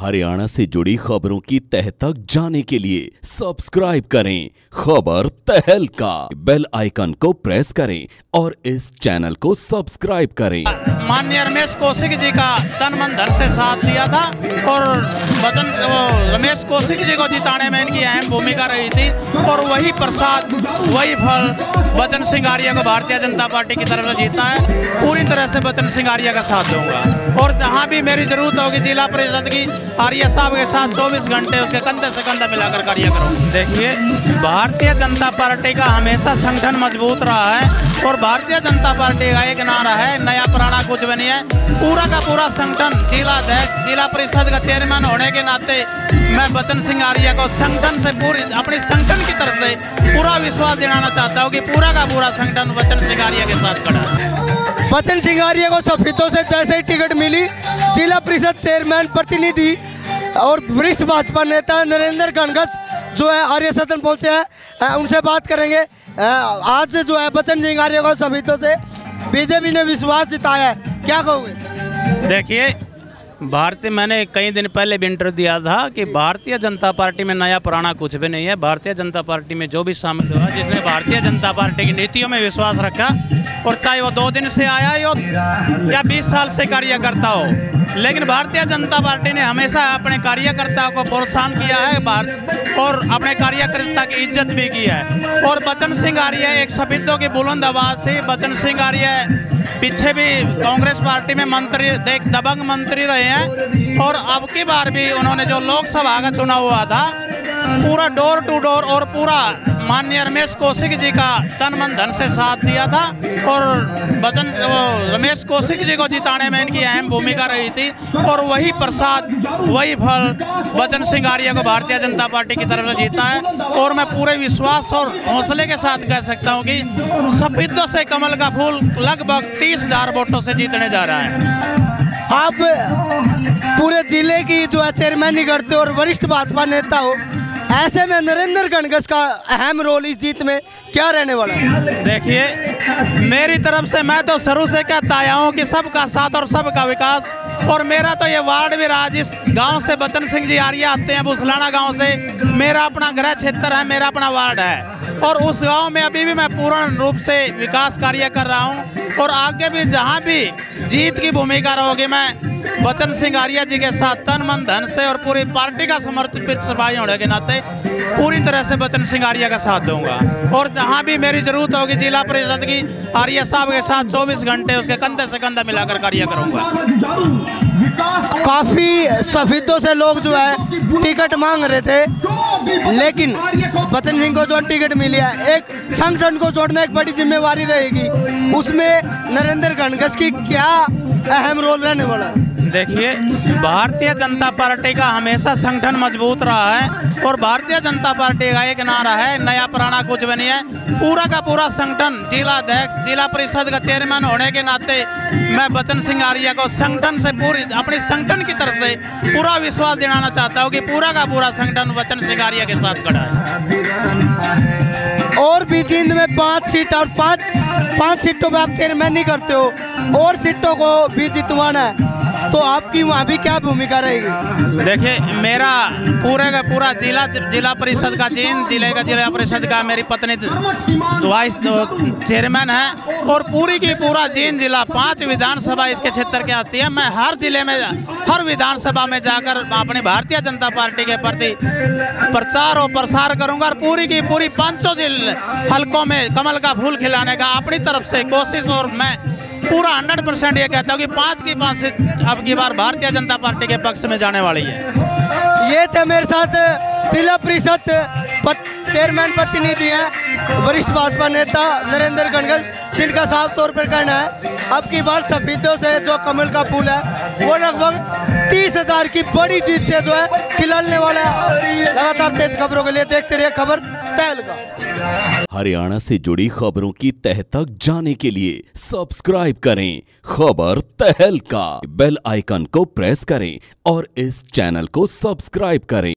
हरियाणा से जुड़ी खबरों की तह तक जाने के लिए सब्सक्राइब करें खबर तहल का। बेल आइकन को प्रेस करें और इस चैनल को सब्सक्राइब करें। माननीय रमेश कौशिक जी का तन मन धन से साथ दिया था और वचन रमेश कौशिक जी को जिताने में इनकी अहम भूमिका रही थी और वही प्रसाद, वही फल बचन सिंगारिया को भारतीय जनता पार्टी की तरफ़ से जीता है। पूरी तरह से बचन सिंगारिया का साथ दूँगा। और जहाँ भी मेरी ज़रूरत होगी जिला परिषद की, आर्य साहब के साथ 24 घंटे उसके कंधे से कंधा मिलाकर कार्य करूँ। देखिए, भारतीय जनता पार्टी का हमेशा संगठन मज़बूत रहा है और भारतीय जनता पार्टी का एक नारा है, नया पुराना कुछ भी नहीं है। पूरा का पूरा संगठन जिला अध्यक्ष, जिला परिषद का चेयरमैन होने के नाते मैं बचन सिंह आर्य को संगठन से पूरी, अपने संगठन की तरफ़ से पूरा विश्वास दिलाना चाहता हूँ कि पूरा का पूरा संगठन बचन सिंह आर्य के साथ खड़ा है। बचन सिंगारिया को सफेदों से जैसे ही टिकट मिली, जिला परिषद चेयरमैन प्रतिनिधि और वरिष्ठ भाजपा नेता नरेंद्र गणगस जो है आर्य सदन पहुँचे हैं उनसे बात करेंगे। आज जो है बचन सिंगारिया को सफेदों से, बीजेपी ने विश्वास जिताया है। क्या कहोगे? देखिए भारतीय मैंने कई दिन पहले भी इंटरव्यू दिया था कि भारतीय जनता पार्टी में नया पुराना कुछ भी नहीं है। भारतीय जनता पार्टी में जो भी शामिल हुआ जिसने भारतीय जनता पार्टी की नीतियों में विश्वास रखा और चाहे वो दो दिन से आया हो या बीस साल से कार्यकर्ता हो लेकिन भारतीय जनता पार्टी ने हमेशा अपने कार्यकर्ताओं को प्रोत्साहन किया है और अपने कार्यकर्ता की इज़्ज़त भी की है। और बचन सिंह आर्य एक सफेदों की बुलंद आवाज़ थी। बचन सिंह आर्य पीछे भी कांग्रेस पार्टी में मंत्री, देख, दबंग मंत्री रहे हैं और अब की बार भी उन्होंने जो लोकसभा का चुनाव हुआ था, पूरा डोर टू डोर और पूरा माननीय रमेश कौशिक जी का तन मन धन से साथ दिया था और बचन रमेश कौशिक जी को जिताने में इनकी अहम भूमिका रही थी। और वही प्रसाद, वही फल बचन सिंह आर्य को भारतीय जनता पार्टी की तरफ़ से जीता है। और मैं पूरे विश्वास और हौसले के साथ कह सकता हूँ कि सफेदों से कमल का फूल लगभग तीस हज़ार वोटों से जीतने जा रहा है। आप पूरे ज़िले की जो है चेयरमैन करते हो और वरिष्ठ भाजपा नेता हो ऐसे में नरेंद्र गणगस का अहम रोल इस जीत में क्या रहने वाला है? देखिए, मेरी तरफ़ से मैं तो शुरू से कहता आया हूँ कि सबका साथ और सबका विकास। और मेरा तो ये वार्ड भी रहा, जिस गाँव से बचन सिंह जी आर्य आते हैं बुसलाना गाँव से, मेरा अपना गृह क्षेत्र है, मेरा अपना वार्ड है। और उस गाँव में अभी भी मैं पूर्ण रूप से विकास कार्य कर रहा हूँ। और आगे भी जहाँ भी जीत की भूमिका रहोगी, मैं बचन सिंह आर्या जी के साथ तन मन धन से और पूरी पार्टी का समर्पित सिपाही होने के नाते पूरी तरह से बचन सिंह आर्या का साथ दूँगा। और जहाँ भी मेरी ज़रूरत होगी, जिला परिषद की आर्या साहब के साथ 24 घंटे उसके कंधे से कंधा मिलाकर कार्य करूँगा। काफ़ी सफेदों से लोग जो है, टिकट मांग रहे थे, लेकिन बचन सिंह को जो टिकट मिली है, एक संगठन को जोड़ना एक बड़ी जिम्मेवारी रहेगी। उसमें नरेंद्र गणगस की क्या अहम रोल रहने वाला है? देखिए, भारतीय जनता पार्टी का हमेशा संगठन मज़बूत रहा है और भारतीय जनता पार्टी का एक नारा है, नया पुराना कुछ भी नहीं है। पूरा का पूरा संगठन जिला अध्यक्ष, जिला परिषद का चेयरमैन होने के नाते मैं बचन सिंह आर्य को संगठन से पूरी, अपनी संगठन की तरफ़ से पूरा विश्वास दिलाना चाहता हूँ कि पूरा का पूरा संगठन बचन सिंह आर्य के साथ खड़ा है। और भी जींद में पाँच सीट और पाँच पाँच सीटों पर आप चेयरमैन नहीं करते हो, और सीटों को भी जितवाना है। तो आपकी वहाँ भी क्या भूमिका रहेगी? देखिए, मेरा पूरे का पूरा जिला जिला परिषद का, जीन ज़िले का जिला परिषद का मेरी पत्नी वाइस चेयरमैन है और पूरी की पूरा जीन जिला, पाँच विधानसभा इसके क्षेत्र के आती है। मैं हर ज़िले में, हर विधानसभा में जाकर अपनी भारतीय जनता पार्टी के प्रति प्रचार और प्रसार करूँगा और पूरी की पूरी पाँचों ज़िले हलकों में कमल का फूल खिलाने का अपनी तरफ़ से कोशिश और मैं पूरा हंड्रेड परसेंट ये कहता हूँ कि पाँच की पाँच सीट अब की बार भारतीय जनता पार्टी के पक्ष में जाने वाली है। ये थे मेरे साथ जिला परिषद चेयरमैन प्रतिनिधि हैं, वरिष्ठ भाजपा नेता नरेंद्र गणगल, जिनका साफ़ तौर पर कहना है, अब की बार सफेदों से जो कमल का फूल है, वो लगभग तीस हज़ार की बड़ी जीत से जो है खिलने वाला है। लगातार तेज खबरों के लिए देखते रहिए खबर। हरियाणा से जुड़ी खबरों की तह तक जाने के लिए सब्सक्राइब करें खबर तहल का बेल आइकन को प्रेस करें और इस चैनल को सब्सक्राइब करें।